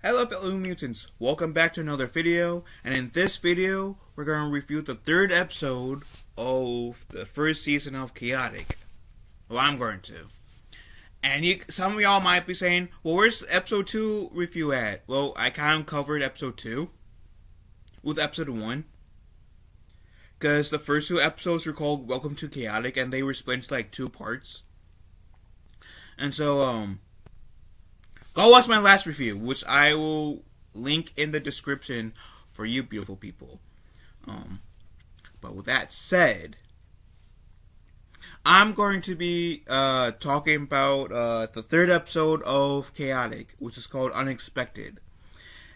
Hello fellow mutants, welcome back to another video, and in this video, we're going to review the third episode of the first season of Chaotic. Well, I'm going to. And you, some of y'all might be saying, well, where's episode 2 review at? Well, I kind of covered episode 2 with episode 1. Because the first two episodes were called Welcome to Chaotic, and they were split into like two parts. And so, um, Go watch my last review, which I will link in the description for you beautiful people. Um, but with that said, I'm going to be uh, talking about uh, the third episode of Chaotic, which is called Unexpected.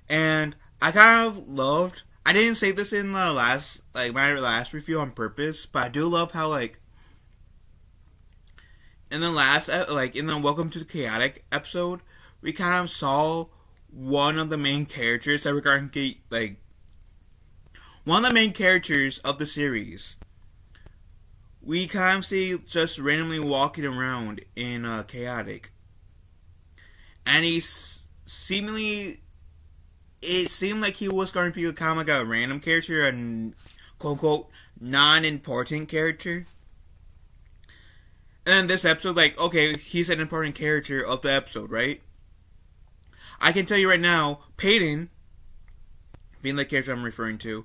And I kind of loved. I didn't say this in the last, like my last review on purpose, but I do love how like in the last, like in the Welcome to the Chaotic episode, we kind of saw one of the main characters that we're going to get, like, one of the main characters of the series. We kind of see just randomly walking around in uh, Chaotic. And he's seemingly. It seemed like he was going to be kind of like a random character, a quote unquote non important character. And this episode, like, okay, he's an important character of the episode, right? I can tell you right now, Peyton, being the character I'm referring to,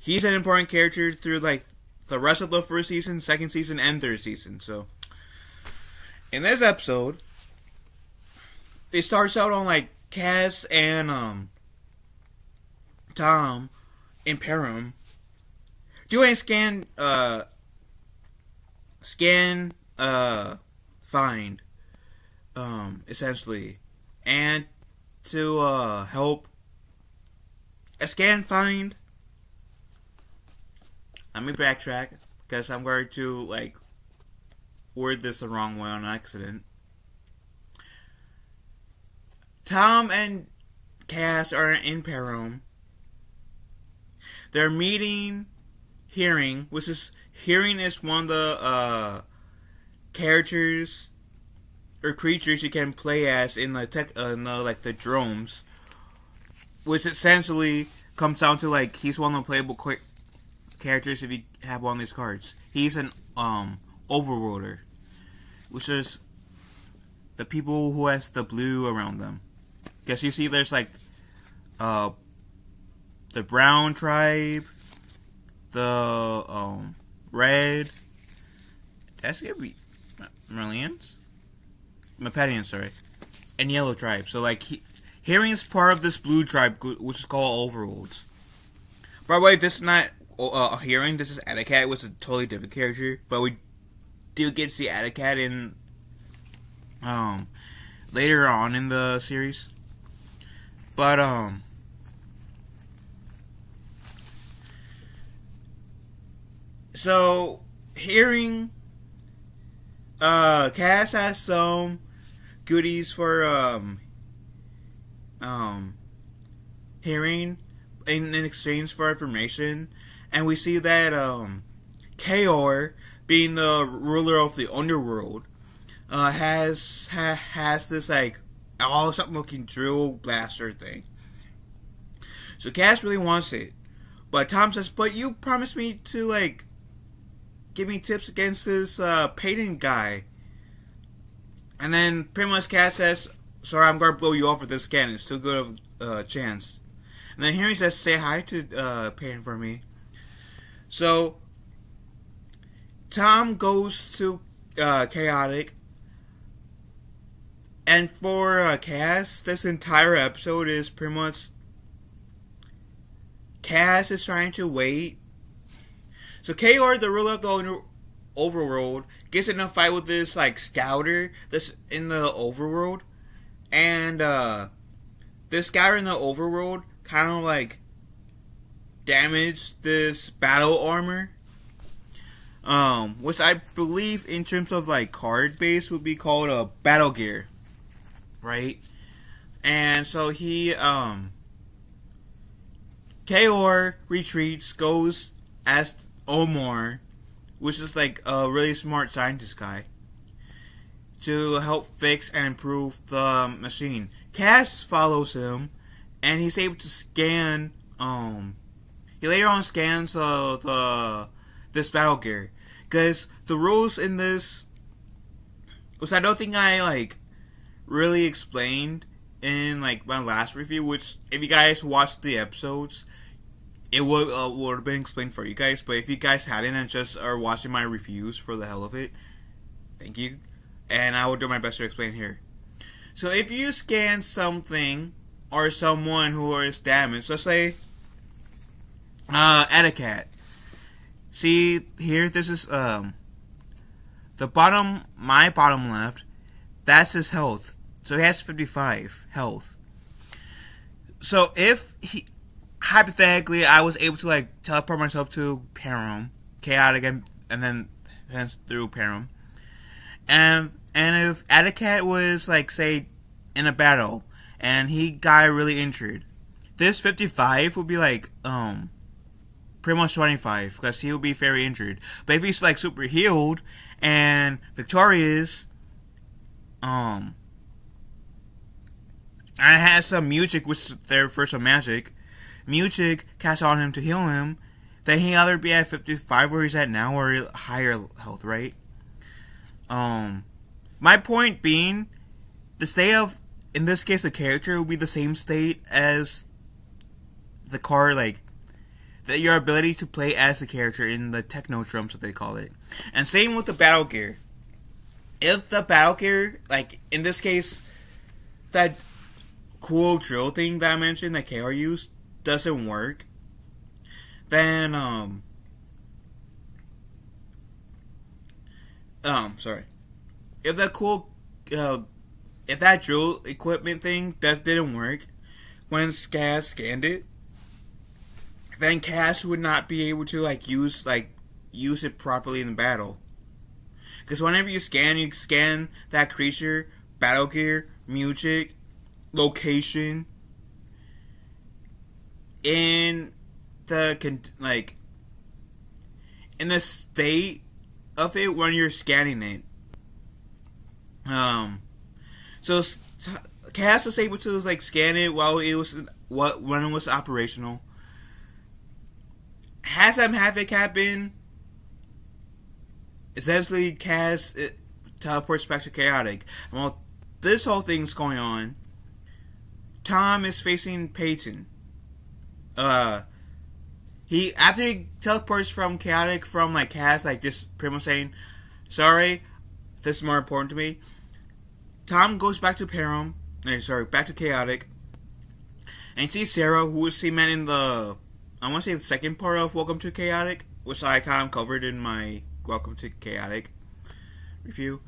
he's an important character through like the rest of the first season, second season, and third season. So, in this episode, it starts out on like Kaz and um Tom in Perim doing scan uh scan uh find um essentially and to uh, help a scan find. Let me backtrack because I'm going to like word this the wrong way on accident. Tom and Kaz are in Perim. They're meeting H'earring, which is H'earring is one of the uh, characters or creatures you can play as in the tech, uh, in the, like the drones, which essentially comes down to like he's one of the playable characters if you have one of these cards. He's an um overworlder, which is the people who has the blue around them. Guess you see there's like uh the brown tribe, the um red. That's gonna be Marlians. Mipedian, sorry, and Yellow Tribe. So like, he, H'earring is part of this blue tribe, which is called Overworlds. By the way, this is not uh, H'earring. This is Attacat, which is a totally different character. But we do get to see Attacat in um later on in the series. But um. So, H'earring uh Kaz has some goodies for um um H'earring in, in exchange for information. And we see that um Chaor being the ruler of the underworld uh has ha, has this like all something looking drill blaster thing. So Kaz really wants it. But Tom says but you promised me to like give me tips against this uh Peyton guy and then pretty much Kaz says, sorry, I'm going to blow you off with this scan. It's too good of a uh, chance. And then Henry says, say hi to uh, Peyton for me. So, Tom goes to uh, Chaotic. And for uh, Kaz, this entire episode is pretty much Kaz is trying to wait. So Chaor, the ruler of the overworld gets in a fight with this like scouter that's in the overworld and uh this scouter in the overworld kind of like damaged this battle armor. Um which i believe in terms of like card base would be called a battle gear right? And so he um Chaor retreats goes as Omar which is like a really smart scientist guy, to help fix and improve the machine. Kaz follows him and he's able to scan. Um, he later on scans uh, the this battle gear because the rules in this, which I don't think I like really explained in like my last review. Which if you guys watched the episodes, it would uh, would have been explained for you guys. But if you guys hadn't and just are watching my reviews for the hell of it, thank you, and I will do my best to explain here. So if you scan something or someone who is damaged, let's say uh, Etiquette. See here, this is um the bottom, my bottom left. That's his health. So he has 55 health. So if he hypothetically I was able to like teleport myself to Perim, chaotic and, and then hence through Perim. And and if Etiquette was like say in a battle and he got really injured, this 55 would be like um pretty much 25 because he would be very injured. But if he's like super healed and victorious, um, and has some music, which is there for magic, music casts on him to heal him, then he either be at 55 where he's at now or higher health, right? Um, my point being, the state of, in this case, the character will be the same state as the car, like, that your ability to play as the character in the techno drums, that they call it. And same with the battle gear. If the battle gear, like, in this case, that cool drill thing that I mentioned that KR used doesn't work, then um um sorry. If that cool uh, if that drill equipment thing that didn't work when Skaz scanned it, then Kaz would not be able to like use like use it properly in the battle. Because whenever you scan, you scan that creature, battle gear, music, location, in the like in the state of it when you're scanning it. Um, so Kaz was able to like scan it while it was what when it was operational. Has some havoc happen? Essentially, Kaz it teleports back to chaotic. While this whole thing's going on, Tom is facing Peyton. Uh, he after he teleports from chaotic from like Kaz, like just pretty much saying, "Sorry, this is more important to me." Tom goes back to Perim. Eh, sorry, back to chaotic, and sees Sarah, who was seen in the I want to say the second part of Welcome to Chaotic, which I kind of covered in my Welcome to Chaotic review.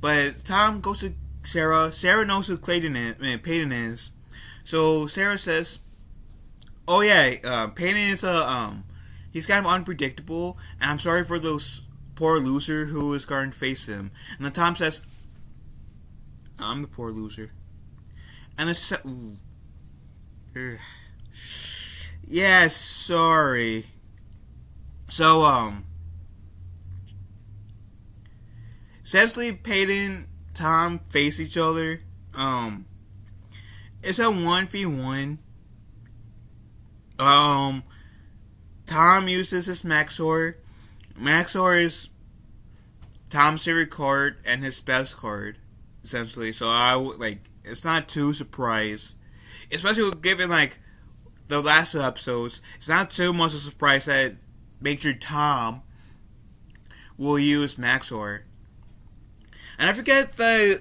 But Tom goes to Sarah. Sarah knows who Clayton is, I mean, Peyton is. So Sarah says, "Oh yeah, uh, Peyton is a um, he's kind of unpredictable, and I'm sorry for those poor loser who is going to face him." And then Tom says, "I'm the poor loser," and this. Ooh, yeah, sorry. So um, essentially, Peyton, Tom face each other. Um, it's a one v one. Um, Tom uses his Maxxor. Maxxor is Tom's favorite card and his best card, essentially. So I would like it's not too surprised, especially given like the last episodes. It's not too much a surprise that Major Tom will use Maxxor. And I forget that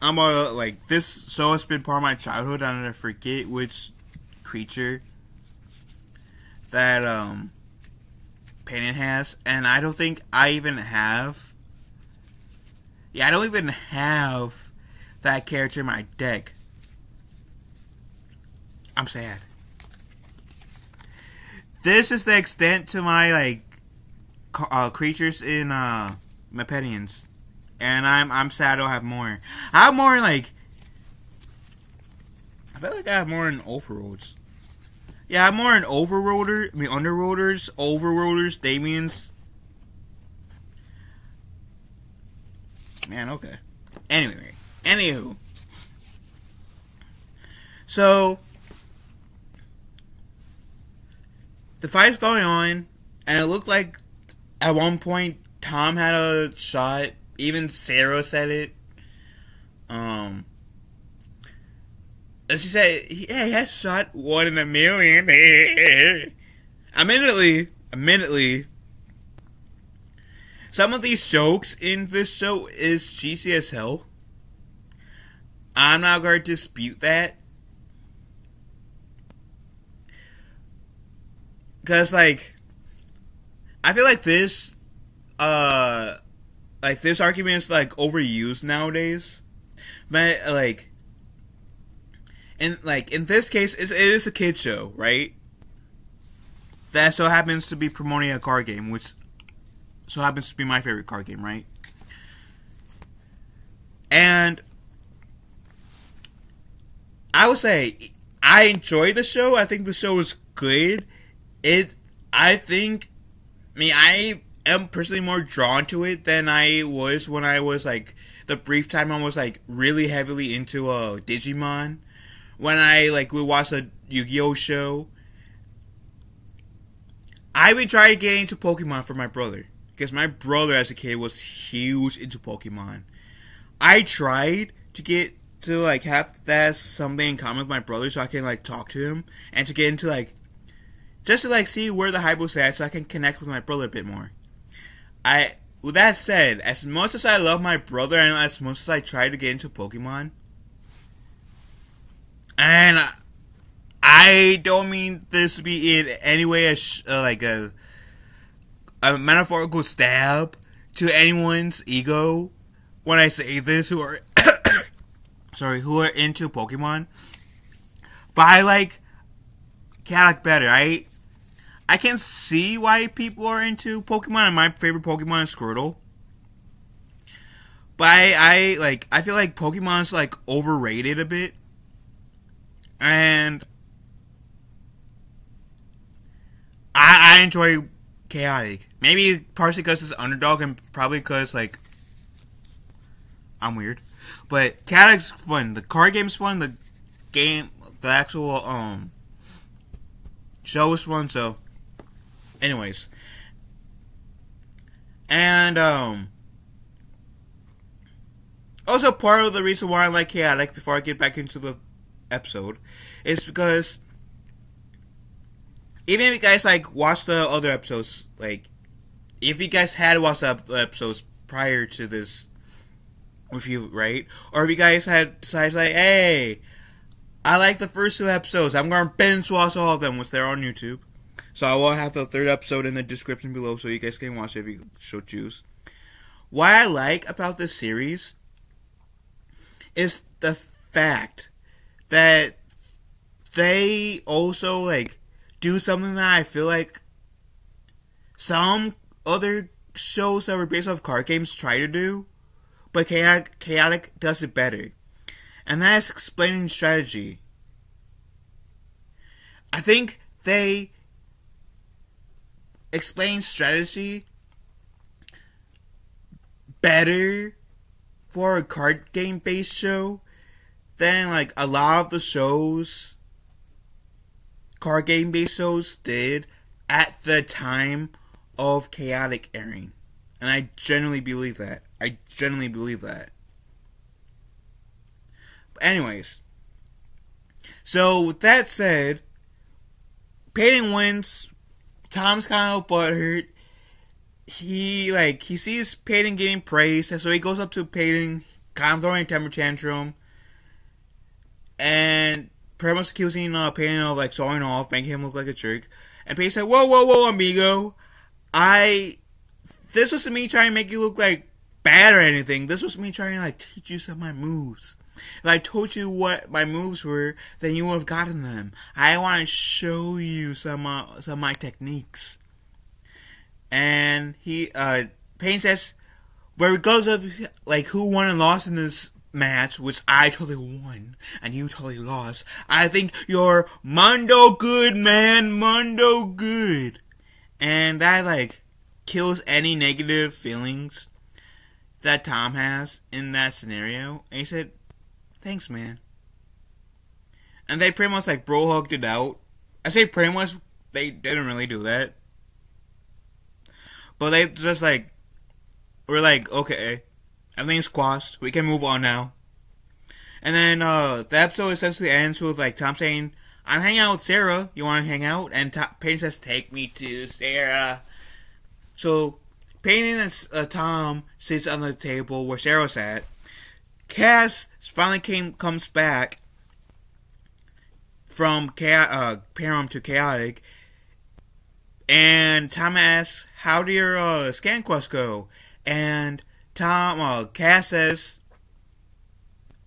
I'm a like this show has been part of my childhood and I forget which creature that um Peyton has and I don't think I even have Yeah, I don't even have that character in my deck. I'm sad. This is the extent to my like uh, creatures in uh Mipedians and I'm I'm sad I don't have more. I have more like I feel like I have more in overroads. Yeah, I'm more an overroader. I mean, underroaders, overroaders, Damien's. Man, okay. Anyway, anywho. So, the fight's going on, and it looked like at one point Tom had a shot. Even Sarah said it. Um, and she said, "Yeah, he has shot one in a million. immediately, immediately, some of these jokes in this show is cheesy as hell. I'm not going to dispute that. Because, like, I feel like this, uh, like, this argument is, like, overused nowadays. But, like, in, like, in this case, it is a kid show, right? That so happens to be promoting a card game, which so happens to be my favorite card game, right? And I would say I enjoy the show. I think the show is good. It, I think, I mean, I am personally more drawn to it than I was when I was like the brief time I was like really heavily into uh, Digimon. When I like would watch the Yu-Gi-Oh show, I would try to get into Pokemon for my brother because my brother as a kid was huge into Pokemon. I tried to get to like have that something in common with my brother so I can like talk to him and to get into like just to like see where the hype was at so I can connect with my brother a bit more. I with that said, as much as I love my brother and as much as I try to get into Pokemon, and I don't mean this to be in any way a sh- uh, like a a metaphorical stab to anyone's ego when I say this who are sorry, who are into Pokemon. But I like Calyx better. I I can see why people are into Pokemon and my favorite Pokemon is Squirtle. But I, I like I feel like Pokemon's like overrated a bit. And I, I enjoy chaotic. Maybe partially because it's underdog and probably because like I'm weird. But chaotic's fun. The card game's fun. The game, the actual um show is fun. So, anyways, and um. Also, part of the reason why I like Chaotic, before I get back into the episode, is because even if you guys like watch the other episodes, like if you guys had watched the episodes prior to this review, right? Or if you guys had decided like, hey, I like the first two episodes, I'm gonna binge watch all of them once they're on YouTube. So I will have the third episode in the description below, so you guys can watch it if you so choose. What I like about this series is the fact that they also like do something that I feel like some other shows that were based off card games try to do, but Chaotic, Chaotic does it better. And that is explaining strategy. I think they explain strategy better for a card game based show than like a lot of the shows card game based shows did at the time of chaotic airing. And I genuinely believe that. I genuinely believe that. But anyways. So with that said, Peyton wins. Tom's kind of butthurt. He like he sees Peyton getting praised, and so he goes up to Peyton, kind of throwing a temper tantrum. And pretty much accusing uh, Peyton of like showing off, making him look like a jerk. And Peyton said, "Whoa, whoa, whoa, amigo! I this was me trying to make you look like bad or anything. This was me trying to like teach you some of my moves. If I told you what my moves were, then you would have gotten them. I want to show you some uh, some of my techniques." And he uh Payne says, regardless of like who won and lost in this match, which I totally won and you totally lost. I think you're Mondo good, man, Mondo good. And that, like, kills any negative feelings that Tom has in that scenario. And he said, thanks, man. And they pretty much, like, bro hugged it out. I say pretty much they didn't really do that. But they just like we're like, okay, everything's squashed. We can move on now. And then uh the episode essentially ends with like Tom saying, "I'm hanging out with Sarah. You want to hang out?" And Tom, Peyton says, "Take me to Sarah." So Peyton and uh, Tom sits on the table where Sarah's at. Kaz finally came comes back from cha- uh, Perim to Chaotic, and Tom asks, "How did your uh, scan quest go?" And Tom, uh, Kaz says,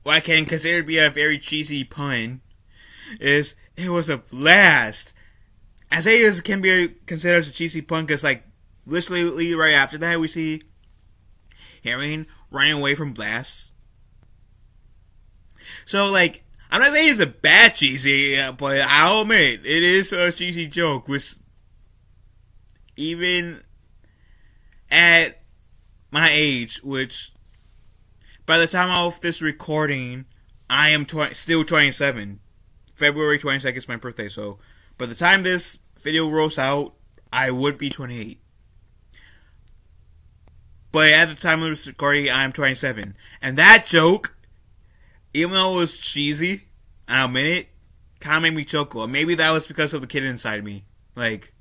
what I can consider to be a very cheesy pun, is it was a blast. I say this can be considered as a cheesy pun because, like, literally right after that, we see H'earring running away from blasts. So, like, I'm not saying it's a bad cheesy, but I'll admit it is a cheesy joke. Which even at my age, which by the time of this recording, I am tw- still 27. February 22nd is my birthday, so by the time this video rolls out, I would be 28. But at the time of this recording, I am 27. And that joke, even though it was cheesy, I'll admit it, kind of made me chuckle. Maybe that was because of the kid inside me. Like,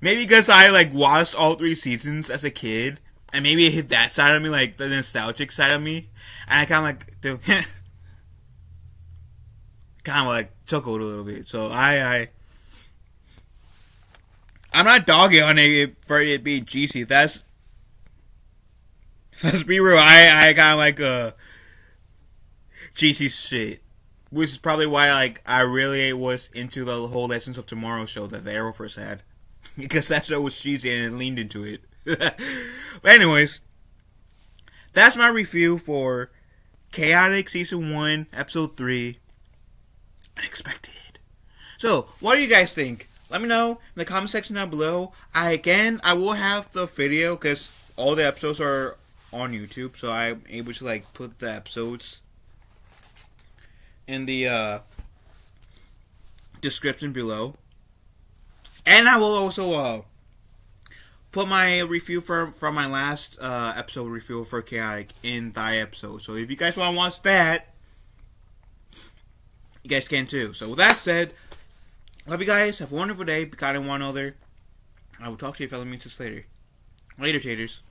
maybe because I, like, watched all three seasons as a kid, and maybe it hit that side of me, like the nostalgic side of me, and I kind of like, kind of like chuckled a little bit. So I, I, I'm not dogging on it for it being cheesy. That's let's be real. I, I kind of like uh cheesy shit, which is probably why like I really was into the whole Legends of Tomorrow show that the Arrowverse had, because that show was cheesy and it leaned into it. but anyways, that's my review for Chaotic Season 1, Episode 3, Unexpected. So, what do you guys think? Let me know in the comment section down below. I Again, I will have the video because all the episodes are on YouTube, so I'm able to like put the episodes in the uh, description below. And I will also uh, put my review for from my last uh, episode review for Chaotic in the episode. So if you guys want to watch that, you guys can too. So with that said, love you guys. Have a wonderful day. Be kind to one another. I will talk to you fellow mutants later. Later, taters.